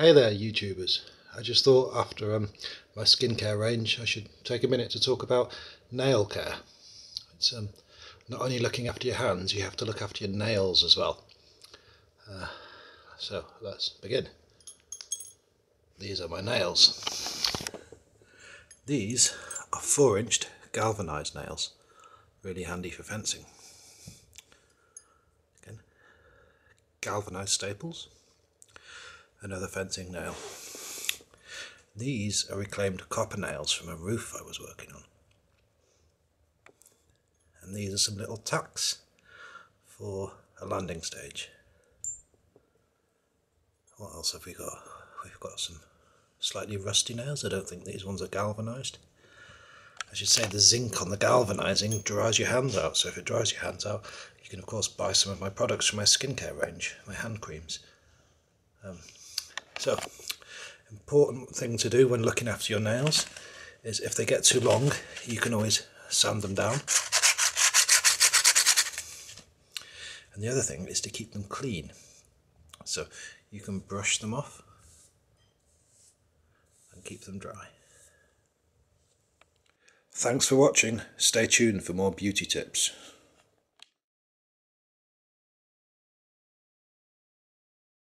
Hey there YouTubers, I just thought after um, my skincare range I should take a minute to talk about nail care. It's um, not only looking after your hands, you have to look after your nails as well. Uh, so let's begin. These are my nails. These are 4 inched galvanised nails, really handy for fencing. Again, galvanised staples another fencing nail. These are reclaimed copper nails from a roof I was working on. And these are some little tacks for a landing stage. What else have we got? We've got some slightly rusty nails. I don't think these ones are galvanised. I should say the zinc on the galvanising dries your hands out. So if it dries your hands out, you can of course buy some of my products from my skincare range, my hand creams. Um, so, important thing to do when looking after your nails is if they get too long, you can always sand them down. And the other thing is to keep them clean. So you can brush them off and keep them dry. Thanks for watching. Stay tuned for more beauty tips.